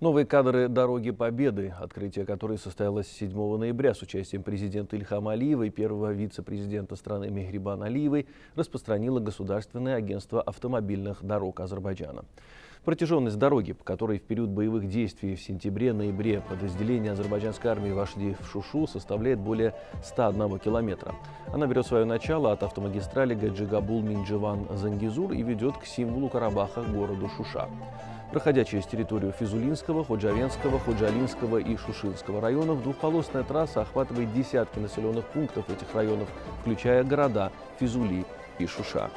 Новые кадры «Дороги Победы», открытие которой состоялось 7 ноября с участием президента Ильхама Алиева и первого вице-президента страны Мехрибан Алиевой, распространило Государственное агентство автомобильных дорог Азербайджана. Протяженность дороги, по которой в период боевых действий в сентябре-ноябре подразделения азербайджанской армии вошли в Шушу, составляет более 101 километра. Она берет свое начало от автомагистрали Гаджигабул-Миндживан-Зангизур и ведет к символу Карабаха, городу Шуша. Проходя через территорию Физулинского, Ходжавенского, Ходжалинского и Шушинского районов, двухполосная трасса охватывает десятки населенных пунктов этих районов, включая города Физули и Шуша.